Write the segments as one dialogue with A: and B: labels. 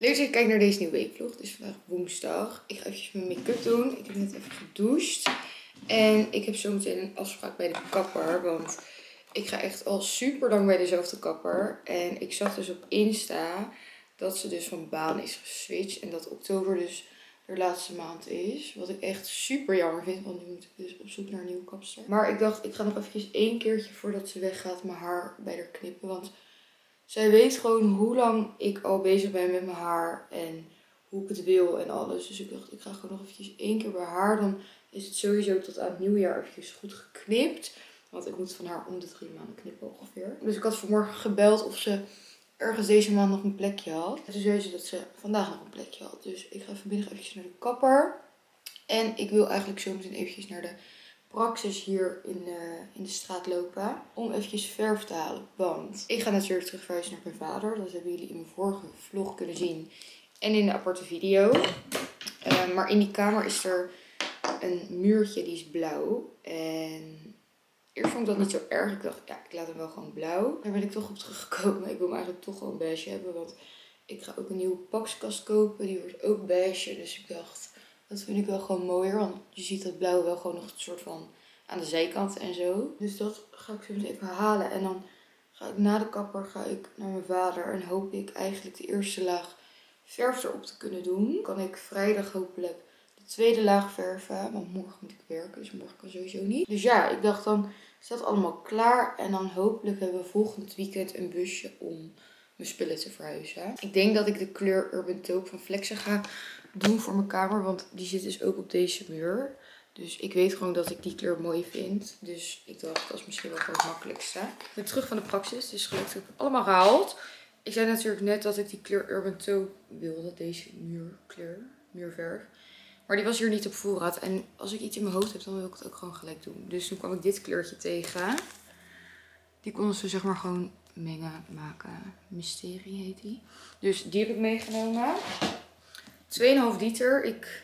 A: Leuk dat je kijkt naar deze nieuwe weekvlog. Is vandaag woensdag. Ik ga eventjes mijn make-up doen. Ik heb net even gedoucht. En ik heb zometeen een afspraak bij de kapper. Want ik ga echt al super lang bij dezelfde kapper. En ik zag dus op Insta dat ze dus van baan is geswitcht. En dat oktober dus de laatste maand is. Wat ik echt super jammer vind. Want nu moet ik dus op zoek naar een nieuwe kapster. Maar ik dacht, ik ga nog eventjes één keertje voordat ze weggaat mijn haar bij haar knippen. Want zij weet gewoon hoe lang ik al bezig ben met mijn haar en hoe ik het wil en alles. Dus ik dacht, ik ga gewoon nog eventjes één keer bij haar. Dan is het sowieso tot aan het nieuwjaar eventjes goed geknipt. Want ik moet van haar om de drie maanden knippen ongeveer. Dus ik had vanmorgen gebeld of ze ergens deze maand nog een plekje had. En toen zei ze dat ze vandaag nog een plekje had. Dus ik ga vanmiddag eventjes naar de kapper. En ik wil eigenlijk zo meteen eventjes naar de praxis hier in de, in de straat lopen. Om eventjes verf te halen. Want ik ga natuurlijk terug naar mijn vader. Dat hebben jullie in mijn vorige vlog kunnen zien. En in de aparte video. Uh, maar in die kamer is er een muurtje die is blauw. En eerst vond ik dat niet zo erg. Ik dacht, ja, ik laat hem wel gewoon blauw. Daar ben ik toch op teruggekomen. Ik wil hem eigenlijk toch gewoon beige hebben. Want ik ga ook een nieuwe pakskast kopen. Die wordt ook beige. Dus ik dacht, dat vind ik wel gewoon mooier. Want je ziet dat blauw wel gewoon nog een soort van aan de zijkant en zo. Dus dat ga ik zo even halen. En dan ga ik na de kapper ga ik naar mijn vader. En hoop ik eigenlijk de eerste laag verf erop te kunnen doen. Kan ik vrijdag hopelijk de tweede laag verven. Want morgen moet ik werken. Dus morgen kan sowieso niet. Dus ja, ik dacht dan staat allemaal klaar. En dan hopelijk hebben we volgend weekend een busje om mijn spullen te verhuizen. Ik denk dat ik de kleur Urban Taupe van Flexa ga doen voor mijn kamer. Want die zit dus ook op deze muur. Dus ik weet gewoon dat ik die kleur mooi vind. Dus ik dacht, dat is misschien wel het makkelijkste. Ik ben terug van de praxis. Dus gelukkig heb ik allemaal gehaald. Ik zei natuurlijk net dat ik die kleur Urban Taupe wilde. Deze muurkleur. Muurverf. Maar die was hier niet op voorraad. En als ik iets in mijn hoofd heb, dan wil ik het ook gewoon gelijk doen. Dus toen kwam ik dit kleurtje tegen. Die konden ze zeg maar gewoon mengen, maken. Mysterie heet die. Dus die heb ik meegenomen. 2,5 liter. Ik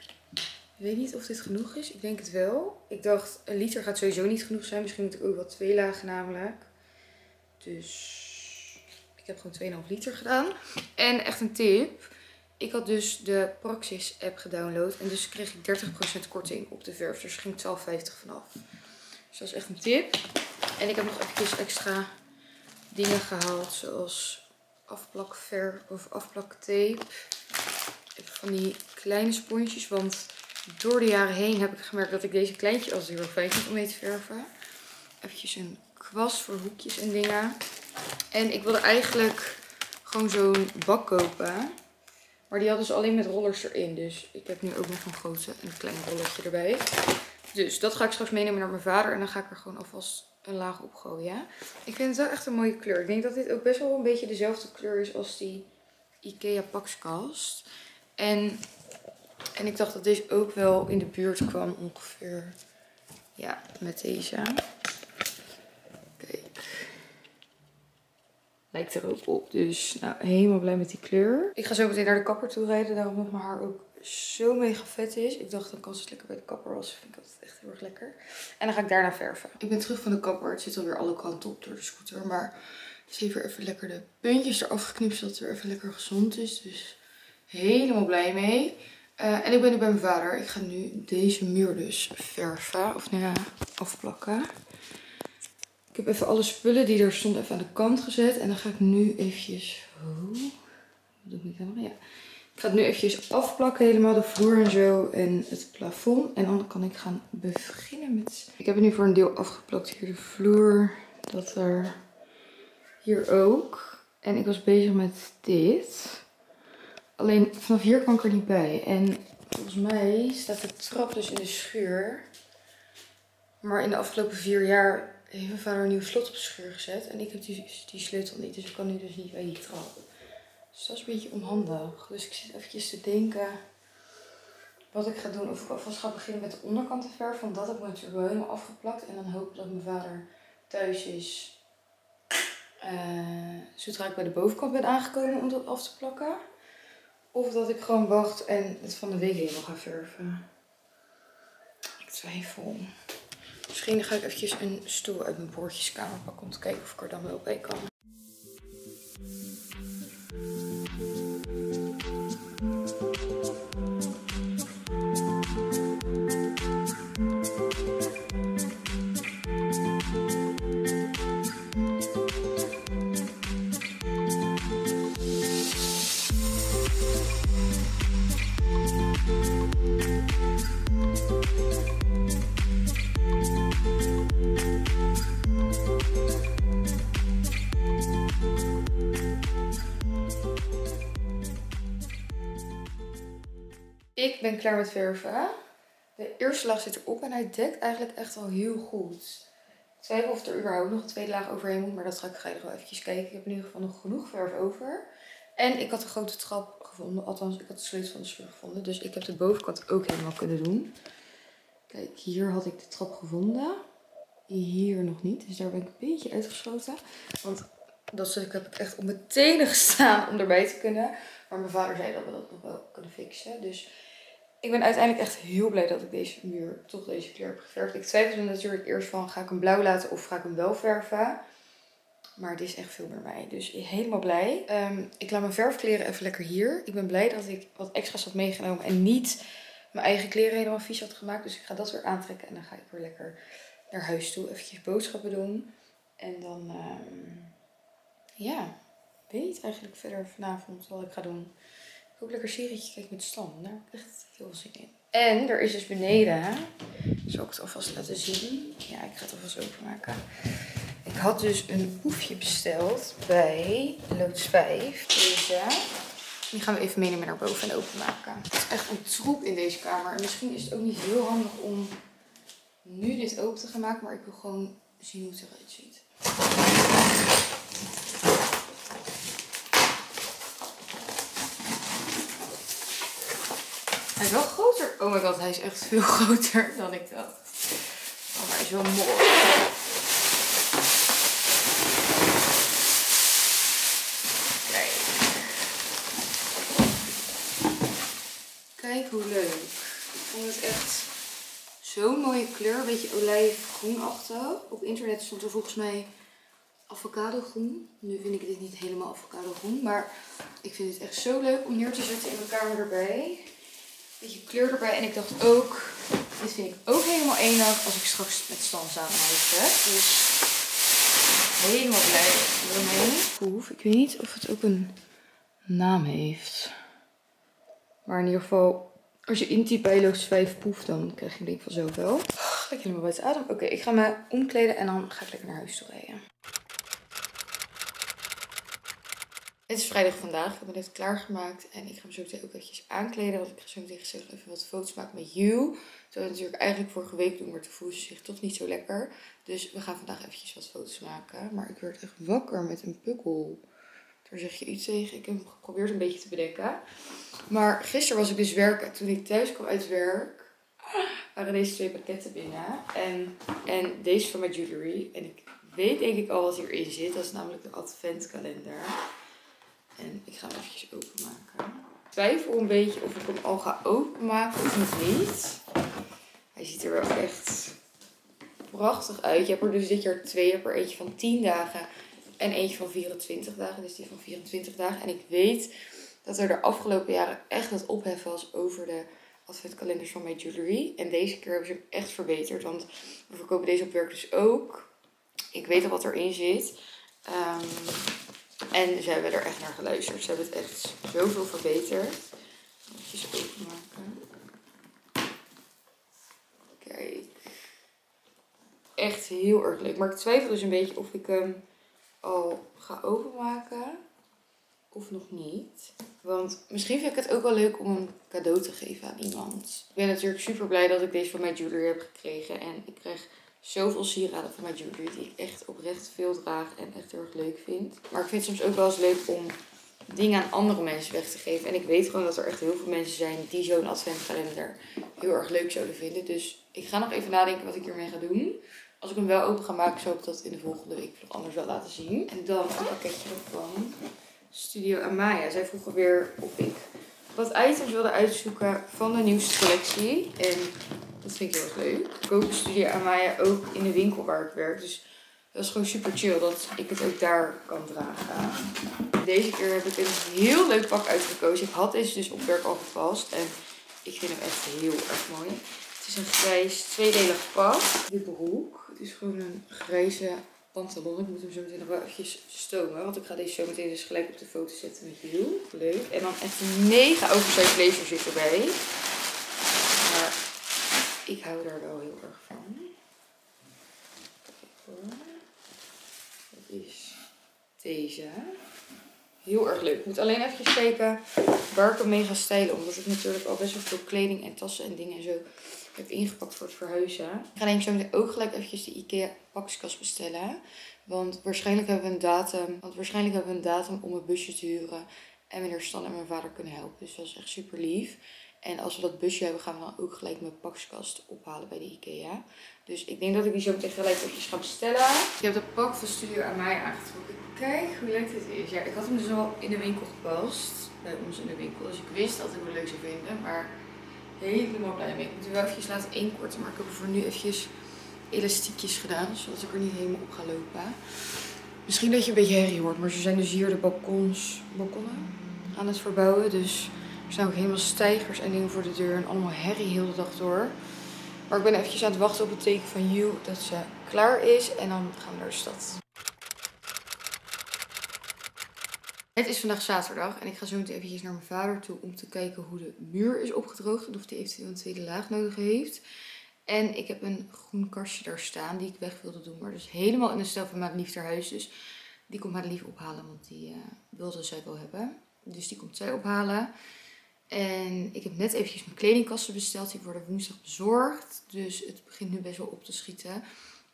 A: weet niet of dit genoeg is. Ik denk het wel. Ik dacht, een liter gaat sowieso niet genoeg zijn. Misschien moet ik ook wel twee lagen namelijk. Dus ik heb gewoon 2,5 liter gedaan. En echt een tip. Ik had dus de Praxis app gedownload. En dus kreeg ik 30% korting op de verf. Dus ging 12,50 vanaf. Dus dat is echt een tip. En ik heb nog eventjes extra dingen gehaald. Zoals afplakverf of afplaktape van die kleine sponsjes. Want door de jaren heen heb ik gemerkt dat ik deze kleintje als heel erg fijn vind om mee te verven. Eventjes een kwast voor hoekjes en dingen. En ik wilde eigenlijk gewoon zo'n bak kopen. Maar die hadden ze alleen met rollers erin. Dus ik heb nu ook nog een grote en een klein rollertje erbij. Dus dat ga ik straks meenemen naar mijn vader. En dan ga ik er gewoon alvast een laag op gooien. Ik vind het wel echt een mooie kleur. Ik denk dat dit ook best wel een beetje dezelfde kleur is als die Ikea pakskast. En, en ik dacht dat deze ook wel in de buurt kwam ongeveer. Ja, met deze. Kijk. Lijkt er ook op. Dus nou, helemaal blij met die kleur. Ik ga zo meteen naar de kapper toe rijden. Daarom dat mijn haar ook zo mega vet is. Ik dacht dan kan ze het lekker bij de kapper was. Vind ik dat echt heel erg lekker. En dan ga ik daarna verven. Ik ben terug van de kapper. Het zit alweer alle kanten op door de scooter. Maar ze heeft weer even lekker de puntjes eraf geknipt. Zodat het weer even lekker gezond is. Dus helemaal blij mee. Uh, en ik ben nu bij mijn vader. Ik ga nu deze muur dus verven. Of nou afplakken. Ik heb even alle spullen die er stonden even aan de kant gezet. En dan ga ik nu eventjes... Oh, wat doe ik niet helemaal? Ja. Ik ga het nu eventjes afplakken helemaal. De vloer en zo. En het plafond. En dan kan ik gaan beginnen met... Ik heb het nu voor een deel afgeplakt. Hier de vloer. Dat er... Hier ook. En ik was bezig met dit. Alleen vanaf hier kan ik er niet bij. En volgens mij staat de trap dus in de schuur. Maar in de afgelopen vier jaar heeft mijn vader een nieuw slot op de schuur gezet. En ik heb die, die sleutel niet. Dus ik kan nu dus niet bij die trap. Dus dat is een beetje onhandig. Dus ik zit eventjes te denken wat ik ga doen. Of ik alvast ga beginnen met de onderkant te verven. Want dat heb ik natuurlijk wel helemaal afgeplakt. En dan hoop ik dat mijn vader thuis is. Uh, zodra ik bij de bovenkant ben aangekomen om dat af te plakken. Of dat ik gewoon wacht en het van de week helemaal ga verven. Ik twijfel. Misschien ga ik eventjes een stoel uit mijn boordjeskamer pakken om te kijken of ik er dan wel bij kan. Klaar met verven. De eerste laag zit erop en hij dekt eigenlijk echt wel heel goed. Ik twijfel of er überhaupt nog een tweede laag overheen moet, maar dat ga ik gelijk wel eventjes kijken. Ik heb in ieder geval nog genoeg verf over. En ik had een grote trap gevonden, althans ik had de sleutel van de schuur gevonden. Dus ik heb de bovenkant ook helemaal kunnen doen. Kijk, hier had ik de trap gevonden. Hier nog niet, dus daar ben ik een beetje uitgesloten. Want dat stuk heb ik echt op mijn tenen gestaan om erbij te kunnen. Maar mijn vader zei dat we dat nog wel kunnen fixen. Dus ik ben uiteindelijk echt heel blij dat ik deze muur toch deze kleur heb geverfd. Ik twijfelde natuurlijk eerst van ga ik hem blauw laten of ga ik hem wel verven. Maar dit is echt veel meer mij. Dus helemaal blij. Ehm, ik laat mijn verfkleren even lekker hier. Ik ben blij dat ik wat extra's had meegenomen. En niet mijn eigen kleren helemaal vies had gemaakt. Dus ik ga dat weer aantrekken. En dan ga ik weer lekker naar huis toe. Eventjes boodschappen doen. En dan, um, ja, weet eigenlijk verder vanavond wat ik ga doen. Ik hoop lekker serietje kijken met Stan. Daar heb ik echt heel veel zin in. En er is dus beneden, zal ik het alvast laten zien. Ja, ik ga het alvast openmaken. Ik had dus een poefje besteld bij Lotus 5. Deze. Die gaan we even meenemen naar boven en openmaken. Het is echt een troep in deze kamer. En misschien is het ook niet heel handig om nu dit open te gaan maken. Maar ik wil gewoon zien hoe het eruit ziet. Hij is wel groter. Oh my god, hij is echt veel groter dan ik dacht. Oh, hij is wel mooi. Kijk. Kijk hoe leuk. Ik vond het echt zo'n mooie kleur. Een beetje olijfgroenachtig. Op internet stond er volgens mij avocado groen. Nu vind ik dit niet helemaal avocado groen. Maar ik vind het echt zo leuk om neer te zetten in mijn kamer erbij beetje kleur erbij. En ik dacht ook, dit vind ik ook helemaal enig als ik straks met Stan samen huis heb. Dus helemaal blij ermee. Poef, ik weet niet of het ook een naam heeft. Maar in ieder geval, als je intypt bij Loos 5 poef, dan krijg je hem denk ik vanzelf wel. Ga ik helemaal buiten adem. Oké, ik ga me omkleden en dan ga ik lekker naar huis toe rijden. Het is vrijdag vandaag. Ik heb me net klaargemaakt. En ik ga me zo ook eventjes aankleden. Want ik ga zo meteen gezellig even wat foto's maken met you. Zo natuurlijk eigenlijk vorige week doen. Maar toen voelde ze zich toch niet zo lekker. Dus we gaan vandaag eventjes wat foto's maken. Maar ik werd echt wakker met een pukkel. Daar zeg je iets tegen. Ik heb geprobeerd een beetje te bedenken. Maar gisteren was ik dus werken. Toen ik thuis kwam uit werk. Waren deze twee pakketten binnen. En, en deze van mijn jewelry. En ik weet denk ik al wat hierin zit. Dat is namelijk de adventkalender. En ik ga hem eventjes openmaken. Ik twijfel een beetje of ik hem al ga openmaken of niet. Hij ziet er wel echt prachtig uit. Je hebt er dus dit jaar twee. Je er eentje van 10 dagen en eentje van 24 dagen. Dus die van 24 dagen. En ik weet dat er de afgelopen jaren echt wat ophef was over de adventkalenders van mijn jewelry. En deze keer hebben ze hem echt verbeterd. Want we verkopen deze op werk dus ook. Ik weet al wat erin zit. Um, en ze hebben er echt naar geluisterd. Ze hebben het echt zoveel verbeterd. Even openmaken. Kijk. Echt heel erg leuk. Maar ik twijfel dus een beetje of ik hem al ga openmaken. Of nog niet. Want misschien vind ik het ook wel leuk om een cadeau te geven aan iemand. Ik ben natuurlijk super blij dat ik deze van mijn jewelry heb gekregen. En ik krijg zoveel sieraden van mijn jewelry die ik echt oprecht veel draag en echt heel erg leuk vind. Maar ik vind het soms ook wel eens leuk om dingen aan andere mensen weg te geven. En ik weet gewoon dat er echt heel veel mensen zijn die zo'n adventkalender heel erg leuk zouden vinden. Dus ik ga nog even nadenken wat ik hiermee ga doen. Als ik hem wel open ga maken, zal ik dat in de volgende week nog anders wel laten zien. En dan een pakketje van Studio Amaya. Zij vroegen weer of ik wat items wilde uitzoeken van de nieuwste collectie. En dat vind ik heel erg leuk. Kopen studie aan mij ook in de winkel waar ik werk. Dus dat is gewoon super chill dat ik het ook daar kan dragen. Deze keer heb ik een heel leuk pak uitgekozen. Ik had deze dus op werk al gepast. En ik vind hem echt heel erg mooi. Het is een grijs tweedelig pak. De broek. Het is gewoon een grijze pantalon. Ik moet hem zo meteen nog wel eventjes stomen. Want ik ga deze zo meteen dus gelijk op de foto zetten jullie. Leuk. En dan echt een mega oversized blazer zit erbij. Ik hou daar wel heel erg van. Dat is deze. heel erg leuk. Ik moet alleen even kijken waar ik hem mee ga stijlen. Omdat ik natuurlijk al best wel veel kleding en tassen en dingen en zo heb ingepakt voor het verhuizen. Ik ga denk ik zo meteen ook gelijk eventjes de Ikea pakskast bestellen. Want waarschijnlijk hebben we een datum. Want waarschijnlijk hebben we een datum om een busje te huren. En wanneer Stan en mijn vader kunnen helpen. Dus dat is echt super lief. En als we dat busje hebben, gaan we dan ook gelijk mijn pakskast ophalen bij de IKEA. Dus ik denk dat ik die zo meteen gelijk eventjes ga bestellen. Ik heb de pak van Studio aan mij aangetrokken. Kijk hoe leuk dit is. Ja, ik had hem dus al in de winkel gepast. Bij ons in de winkel. Dus ik wist dat ik hem leuk zou vinden. Maar helemaal blij mee. Ik moet hem wel eventjes laten inkorten. Maar ik heb er voor nu eventjes elastiekjes gedaan. Zodat ik er niet helemaal op ga lopen. Misschien dat je een beetje herrie hoort. Maar ze zijn dus hier de balkons, balkonnen aan het verbouwen. Dus staan ook helemaal stijgers en dingen voor de deur. En allemaal herrie heel de dag door. Maar ik ben eventjes aan het wachten op het teken van You dat ze klaar is. En dan gaan we naar de stad. Het is vandaag zaterdag en ik ga zo meteen eventjes naar mijn vader toe om te kijken hoe de muur is opgedroogd en of die eventueel een tweede laag nodig heeft. En ik heb een groen kastje daar staan die ik weg wilde doen, maar dus helemaal in de stijl van Madelief huis. Dus die komt Madelief ophalen, want die uh, wilde zij wel hebben. Dus die komt zij ophalen. En ik heb net eventjes mijn kledingkasten besteld. Die worden woensdag bezorgd. Dus het begint nu best wel op te schieten.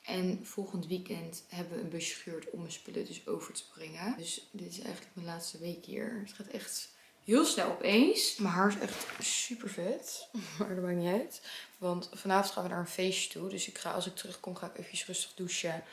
A: En volgend weekend hebben we een busje gehuurd om mijn spullen dus over te brengen. Dus dit is eigenlijk mijn laatste week hier. Het gaat echt heel snel opeens. Mijn haar is echt super vet. Maar dat maakt niet uit. Want vanavond gaan we naar een feestje toe. Dus ik ga, als ik terugkom ga ik even rustig douchen.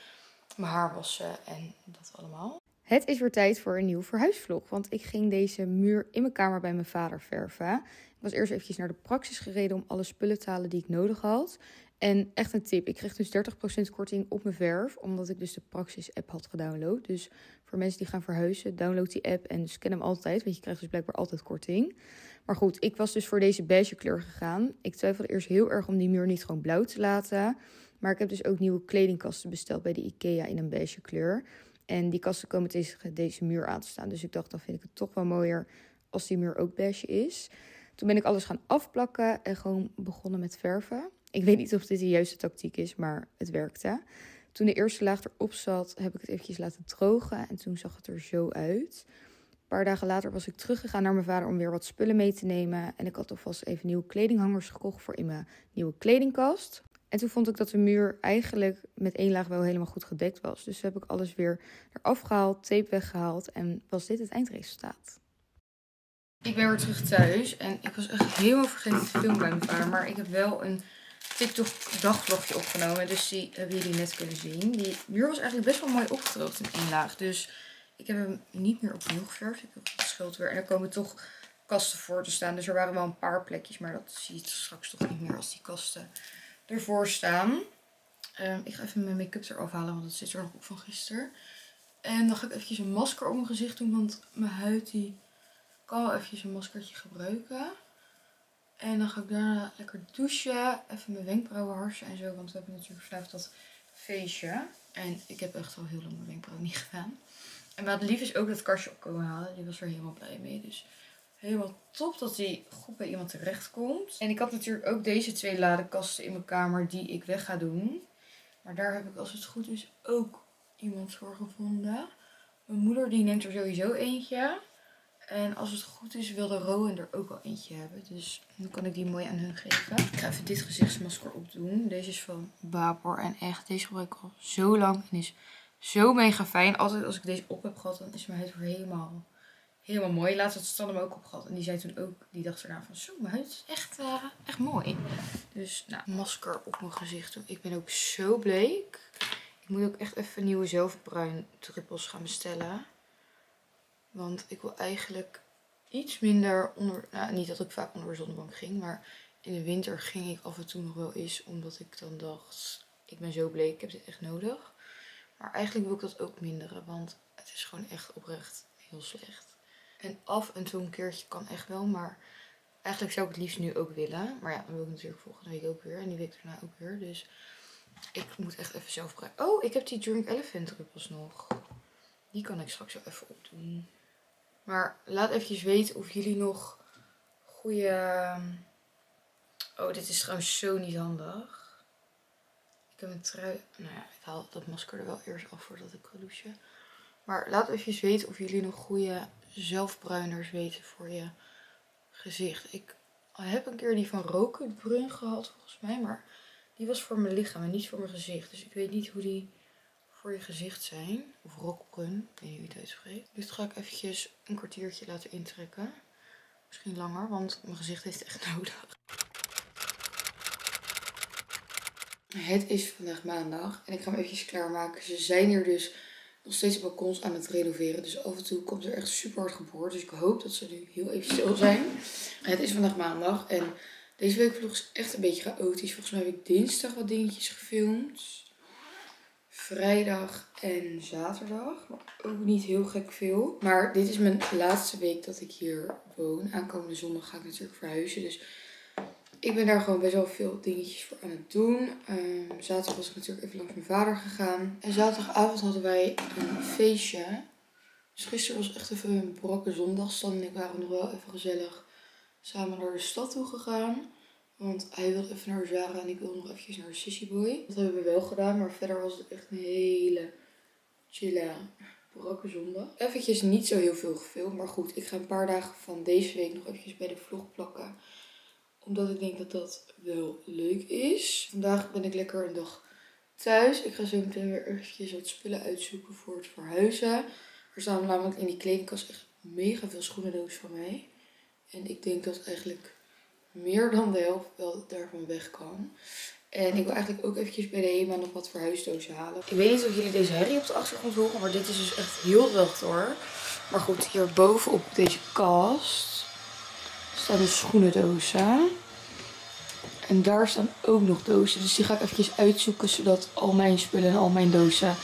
A: Mijn haar wassen en dat allemaal. Het is weer tijd voor een nieuw verhuisvlog. Want ik ging deze muur in mijn kamer bij mijn vader verven. Ik was eerst eventjes naar de praxis gereden om alle spullen te halen die ik nodig had. En echt een tip, ik kreeg dus 30% korting op mijn verf, omdat ik dus de Praxis app had gedownload. Dus voor mensen die gaan verhuizen, download die app en scan hem altijd, want je krijgt dus blijkbaar altijd korting. Maar goed, ik was dus voor deze beige kleur gegaan. Ik twijfelde eerst heel erg om die muur niet gewoon blauw te laten. Maar ik heb dus ook nieuwe kledingkasten besteld bij de IKEA in een beige kleur. En die kasten komen tegen deze muur aan te staan. Dus ik dacht, dan vind ik het toch wel mooier als die muur ook beige is. Toen ben ik alles gaan afplakken en gewoon begonnen met verven. Ik weet niet of dit de juiste tactiek is, maar het werkte. Toen de eerste laag erop zat, heb ik het eventjes laten drogen. En toen zag het er zo uit. Een paar dagen later was ik teruggegaan naar mijn vader om weer wat spullen mee te nemen. En ik had alvast even nieuwe kledinghangers gekocht voor in mijn nieuwe kledingkast. En toen vond ik dat de muur eigenlijk met één laag wel helemaal goed gedekt was. Dus heb ik alles weer eraf gehaald, tape weggehaald en was dit het eindresultaat. Ik ben weer terug thuis en ik was echt helemaal vergeten te filmen bij mijn vader. Maar ik heb wel een TikTok dagvlogje opgenomen. Dus die hebben jullie net kunnen zien. Die muur was eigenlijk best wel mooi opgedroogd in één laag. Dus ik heb hem niet meer opnieuw geverfd. Ik heb het schuld weer. En er komen toch kasten voor te staan. Dus er waren wel een paar plekjes. Maar dat zie je straks toch niet meer als die kasten ervoor staan. Um, ik ga even mijn make-up eraf halen. Want dat zit er nog op van gisteren. En dan ga ik eventjes een masker op mijn gezicht doen. Want mijn huid die kan wel eventjes een maskertje gebruiken. En dan ga ik daarna lekker douchen. Even mijn wenkbrauwen harsen en zo. Want we hebben natuurlijk vandaag dat feestje. En ik heb echt al heel lang mijn wenkbrauwen niet gedaan. En wat lief is ook dat kastje op komen halen. Die was er helemaal blij mee. Dus helemaal top dat die goed bij iemand terecht komt. En ik had natuurlijk ook deze twee ladenkasten in mijn kamer die ik weg ga doen. Maar daar heb ik als het goed is ook iemand voor gevonden. Mijn moeder die neemt er sowieso eentje. En als het goed is, wilde Rowan er ook al eentje hebben. Dus dan kan ik die mooi aan hun geven. Ik ga even dit gezichtsmasker opdoen. Deze is van Vapor. En echt, deze gebruik ik al zo lang. En is zo mega fijn. Altijd als ik deze op heb gehad, dan is mijn huid helemaal, helemaal mooi. Laatst had Stan hem ook op gehad. En die zei toen ook, die dacht erna van, zo, mijn huid is echt, uh, echt mooi. Dus, nou, masker op mijn gezicht. Ik ben ook zo bleek. Ik moet ook echt even nieuwe zelfbruin druppels gaan bestellen. Want ik wil eigenlijk iets minder onder... Nou, niet dat ik vaak onder de zonnebank ging. Maar in de winter ging ik af en toe nog wel eens. Omdat ik dan dacht, ik ben zo bleek, ik heb dit echt nodig. Maar eigenlijk wil ik dat ook minderen. Want het is gewoon echt oprecht heel slecht. En af en toe een keertje kan echt wel. Maar eigenlijk zou ik het liefst nu ook willen. Maar ja, dan wil ik natuurlijk volgende week ook weer. En die week daarna ook weer. Dus ik moet echt even zelf gebruiken. Oh, ik heb die Drink Elephant druppels nog. Die kan ik straks wel even opdoen. Maar laat eventjes weten of jullie nog goede... Ehm, oh, dit is trouwens zo niet handig. Ik heb een trui... Nou ja, ik haal dat masker er wel eerst af voordat ik ga. Maar laat eventjes weten of jullie nog goede zelfbruiners weten voor je gezicht. Ik heb een keer die van Roken Brun gehad volgens mij. Maar die was voor mijn lichaam en niet voor mijn gezicht. Dus ik weet niet hoe die voor je gezicht zijn. Of rockbrun, ik weet niet hoe je het uitspreekt. Dit ga ik eventjes een kwartiertje laten intrekken. Misschien langer, want mijn gezicht heeft echt nodig. Het is vandaag maandag en ik ga hem eventjes klaarmaken. Ze zijn hier dus nog steeds balkons aan het renoveren. Dus af en toe komt er echt super hard geboord. Dus ik hoop dat ze nu heel even stil zijn. Het is vandaag maandag en deze week vlog is echt een beetje chaotisch. Volgens mij heb ik dinsdag wat dingetjes gefilmd. Vrijdag en zaterdag. Maar ook niet heel gek veel. Maar dit is mijn laatste week dat ik hier woon. Aankomende zondag ga ik natuurlijk verhuizen. Dus ik ben daar gewoon best wel veel dingetjes voor aan het doen. Um, zaterdag was ik natuurlijk even langs mijn vader gegaan. En zaterdagavond hadden wij een feestje. Dus gisteren was echt even een brakke zondagstand. En ik waren nog wel even gezellig samen naar de stad toe gegaan. Want hij wilde even naar Zara en ik wilde nog eventjes naar Sissy Boy. Dat hebben we wel gedaan, maar verder was het echt een hele chille, brakke zondag. Eventjes niet zo heel veel gefilmd, maar goed. Ik ga een paar dagen van deze week nog eventjes bij de vlog plakken omdat ik denk dat dat wel leuk is. Vandaag ben ik lekker een dag thuis. Ik ga zo meteen weer eventjes wat spullen uitzoeken voor het verhuizen. Er staan namelijk in die kledingkast echt mega veel schoenendoos van mij. En ik denk dat eigenlijk meer dan de helft wel daarvan weg kan. En ik wil eigenlijk ook eventjes bij de HEMA nog wat verhuisdozen halen. Ik weet niet of jullie deze herrie op de achtergrond horen, maar dit is dus echt heel zacht hoor. Maar goed, hier bovenop deze kast staan de schoenendozen. En daar staan ook nog dozen. Dus die ga ik eventjes uitzoeken. Zodat al mijn spullen en al mijn dozen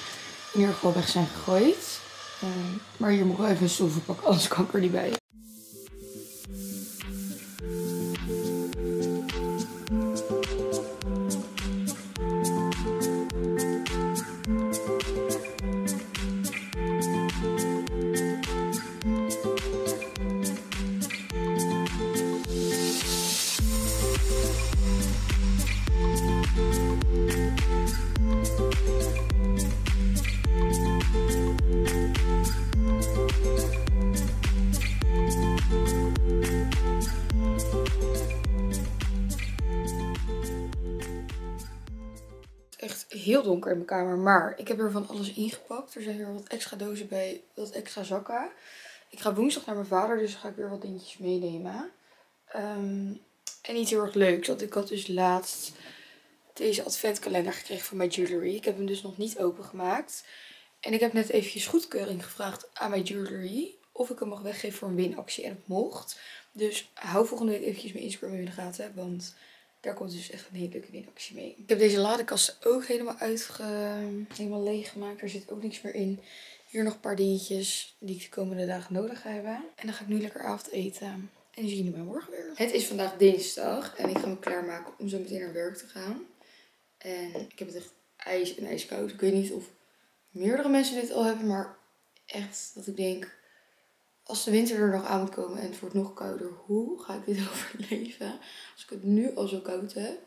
A: in ieder geval weg zijn gegooid. Um, maar hier moet ik even een stoel pakken. Anders kan ik er niet bij. In mijn kamer. Maar ik heb er van alles ingepakt. Er zijn weer wat extra dozen bij, wat extra zakken. Ik ga woensdag naar mijn vader, dus ga ik weer wat dingetjes meenemen. Ehm, en iets heel erg leuks. Want ik had dus laatst deze adventkalender gekregen van mijn jewelry. Ik heb hem dus nog niet opengemaakt. En ik heb net eventjes goedkeuring gevraagd aan mijn jewelry. Of ik hem mag weggeven voor een winactie. En het mocht. Dus hou volgende week eventjes mijn Instagram in de gaten. Want daar komt dus echt een hele leuke winactie mee. Ik heb deze ladekast ook helemaal uitge... helemaal leeg gemaakt. Er zit ook niks meer in. Hier nog een paar dingetjes die ik de komende dagen nodig ga hebben. En dan ga ik nu lekker avond eten. En dan zien jullie mij morgen weer. Het is vandaag dinsdag. En ik ga me klaarmaken om zo meteen naar werk te gaan. En ik heb het echt ijs en ijskoud. Ik weet niet of meerdere mensen dit al hebben. Maar echt dat ik denk als de winter er nog aan moet komen en het wordt nog kouder, hoe ga ik dit overleven? Als ik het nu al zo koud heb.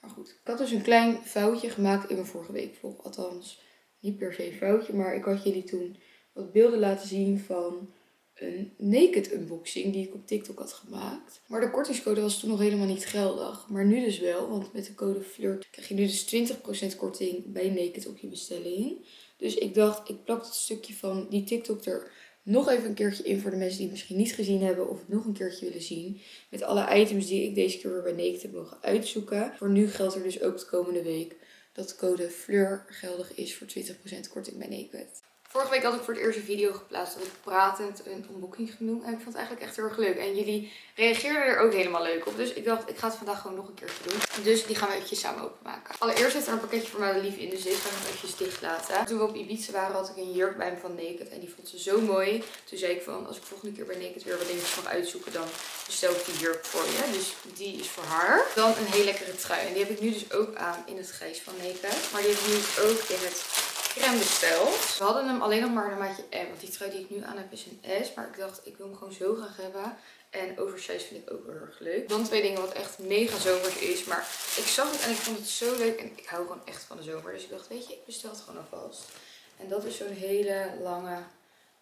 A: Maar goed, ik had dus een klein foutje gemaakt in mijn vorige week vlog. Althans, niet per se foutje, maar ik had jullie toen wat beelden laten zien van een naked unboxing die ik op TikTok had gemaakt. Maar de kortingscode was toen nog helemaal niet geldig. Maar nu dus wel, want met de code FLIRT krijg je nu dus 20% korting bij Naked op je bestelling. Dus ik dacht, ik plak het stukje van die TikTok er nog even een keertje in voor de mensen die het misschien niet gezien hebben of het nog een keertje willen zien. Met alle items die ik deze keer weer bij Naked heb mogen uitzoeken. Voor nu geldt er dus ook de komende week dat de code FLEUR geldig is voor 20% korting bij Naked. Vorige week had ik voor het eerst een video geplaatst dat ik pratend een unboxing ging doen. En ik vond het eigenlijk echt heel erg leuk. En jullie reageerden er ook helemaal leuk op. Dus ik dacht, ik ga het vandaag gewoon nog een keertje doen. Dus die gaan we eventjes samen openmaken. Allereerst zit er een pakketje voor mijn lief in. Dus deze ga ik eventjes dicht laten. Toen we op Ibiza waren had ik een jurk bij me van Naked. En die vond ze zo mooi. Toen zei ik van, als ik volgende keer bij Naked weer wat dingetjes mag uitzoeken, dan bestel ik die jurk voor je. Dus die is voor haar. Dan een hele lekkere trui. En die heb ik nu dus ook aan in het grijs van Naked. Maar die heb ik nu dus ook in het crème besteld. We hadden hem alleen nog maar een maatje M. Want die trui die ik nu aan heb is een S. Maar ik dacht, ik wil hem gewoon zo graag hebben. En oversize vind ik ook heel erg leuk. Dan twee dingen wat echt mega zomers is. Maar ik zag het en ik vond het zo leuk. En ik hou gewoon echt van de zomer. Dus ik dacht, weet je, ik bestel het gewoon alvast. En dat is zo'n hele lange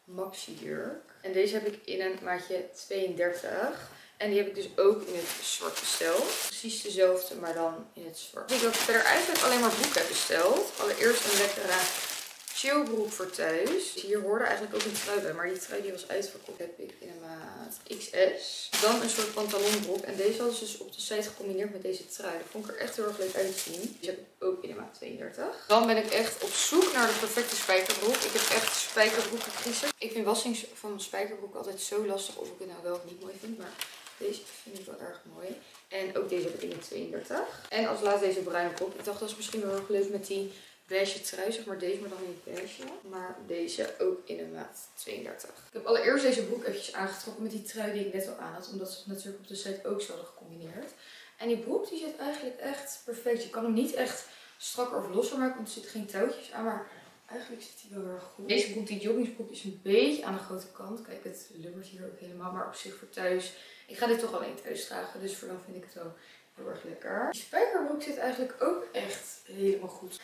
A: maxi jurk. En deze heb ik in een maatje 32. En die heb ik dus ook in het zwart besteld. Precies dezelfde, maar dan in het zwart. Ik heb verder eigenlijk alleen maar broek heb besteld. Allereerst een lekkere chillbroek voor thuis. Hier hoorde eigenlijk ook een trui bij, maar die trui die was uitverkocht. Heb ik in een maat XS. Dan een soort pantalonbroek. En deze hadden dus op de site gecombineerd met deze trui. Dat vond ik er echt heel erg leuk uitzien. Die heb ik ook in een maat 32. Dan ben ik echt op zoek naar de perfecte spijkerbroek. Ik heb echt spijkerbroeken kiezen. Ik vind wassings van spijkerbroek altijd zo lastig of ik het nou wel of niet mooi vind. Maar deze vind ik wel erg mooi. En ook deze heb ik in een 32. En als laatste deze bruine broek. Ik dacht dat is misschien wel erg leuk met die beige trui, zeg maar deze, maar dan in het beige. Maar deze ook in een maat 32. Ik heb allereerst deze broek eventjes aangetrokken met die trui die ik net al aan had. Omdat ze het natuurlijk op de site ook zo hadden gecombineerd. En die broek die zit eigenlijk echt perfect. Je kan hem niet echt strakker of losser maken, want er zitten geen touwtjes aan. Maar eigenlijk zit hij wel heel erg goed. Deze broek, die joggingsbroek, is een beetje aan de grote kant. Kijk, het lubbert hier ook helemaal. Maar op zich voor thuis. Ik ga dit toch alleen thuis dragen, dus voor dan vind ik het wel heel erg lekker. Die spijkerbroek zit eigenlijk ook echt helemaal goed.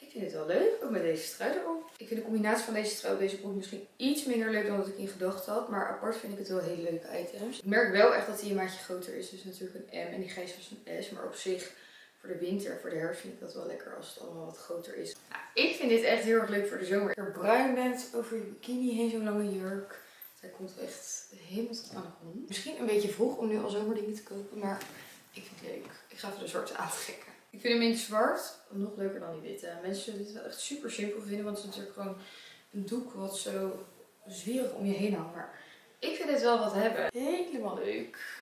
A: Ik vind het wel leuk, ook met deze trui erop. Ik vind de combinatie van deze trui en deze broek misschien iets minder leuk dan wat ik in gedachten had. Maar apart vind ik het wel hele leuke items. Ik merk wel echt dat hij een maatje groter is. Dus natuurlijk een M en die grijs was een S. Maar op zich voor de winter, voor de herfst vind ik dat wel lekker als het allemaal wat groter is. Nou, ik vind dit echt heel erg leuk voor de zomer. Als je bruin bent over je bikini heen, zo'n lange jurk. Zij komt echt helemaal tot aan de grond. Misschien een beetje vroeg om nu al zomerdingen te kopen, maar ik vind het leuk. Ik ga even de zwarte aantrekken. Ik vind hem in zwart nog leuker dan die witte. Mensen zullen dit wel echt super simpel vinden, want het is natuurlijk gewoon een doek wat zo zwierig om je heen hangt. Maar ik vind dit wel wat hebben. Helemaal leuk.